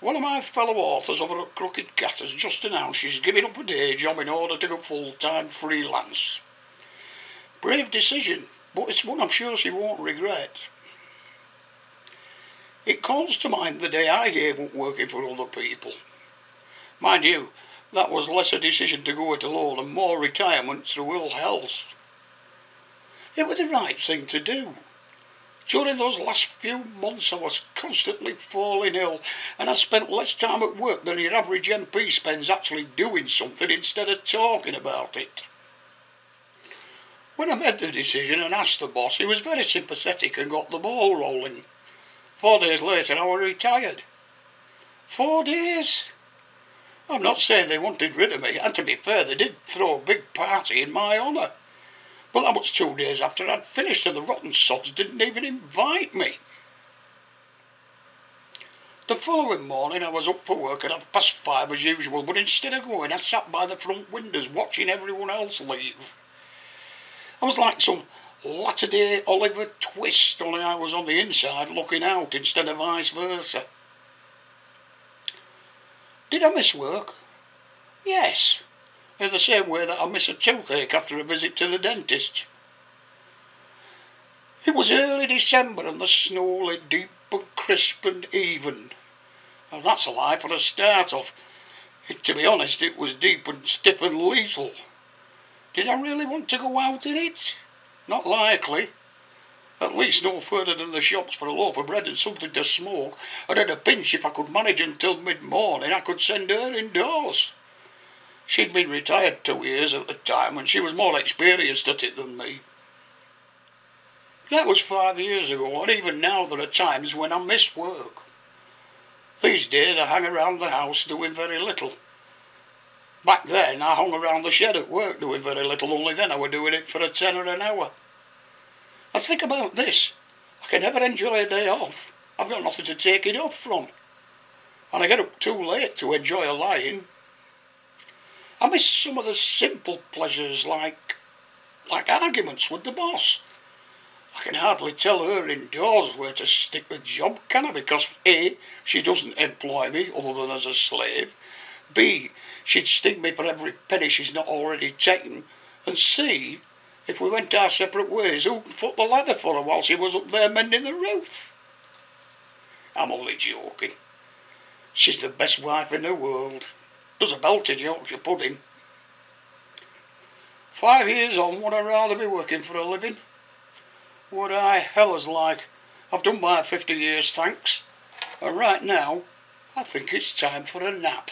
One of my fellow authors over at Crooked Cat has just announced she's giving up a day job in order to go full-time freelance. Brave decision, but it's one I'm sure she won't regret. It calls to mind the day I gave up working for other people. Mind you, that was less a decision to go it alone and more retirement through ill health. It was the right thing to do. During those last few months I was constantly falling ill and I spent less time at work than your average MP spends actually doing something instead of talking about it. When I made the decision and asked the boss, he was very sympathetic and got the ball rolling. Four days later I was retired. Four days? I'm not saying they wanted rid of me, and to be fair, they did throw a big party in my honour. But that was two days after I'd finished and the rotten sods didn't even invite me. The following morning I was up for work at half past five as usual, but instead of going I sat by the front windows watching everyone else leave. I was like some latter-day Oliver Twist, only I was on the inside looking out instead of vice versa. Did I miss work? Yes, in the same way that I miss a toothache after a visit to the dentist. It was early December and the snow lay deep and crisp and even. And that's a lie for a start off. It, to be honest, it was deep and stiff and lethal. Did I really want to go out in it? Not likely. At least no further than the shops for a loaf of bread and something to smoke, and at a pinch if I could manage until mid-morning I could send her indoors. She'd been retired two years at the time and she was more experienced at it than me. That was five years ago, and even now there are times when I miss work. These days I hang around the house doing very little. Back then I hung around the shed at work doing very little, only then I were doing it for a tenner an hour. I think about this. I can never enjoy a day off. I've got nothing to take it off from. And I get up too late to enjoy a lying. I miss some of the simple pleasures like like arguments with the boss. I can hardly tell her indoors where to stick the job, can I? Because A, she doesn't employ me other than as a slave. B, she'd sting me for every penny she's not already taken. And C, if we went our separate ways, who'd foot the ladder for her while she was up there mending the roof? I'm only joking. She's the best wife in the world. Does a belting Yorkshire pudding. Five years on, would I rather be working for a living? Would I? Hell is like. I've done my fifty years, thanks. And right now, I think it's time for a nap.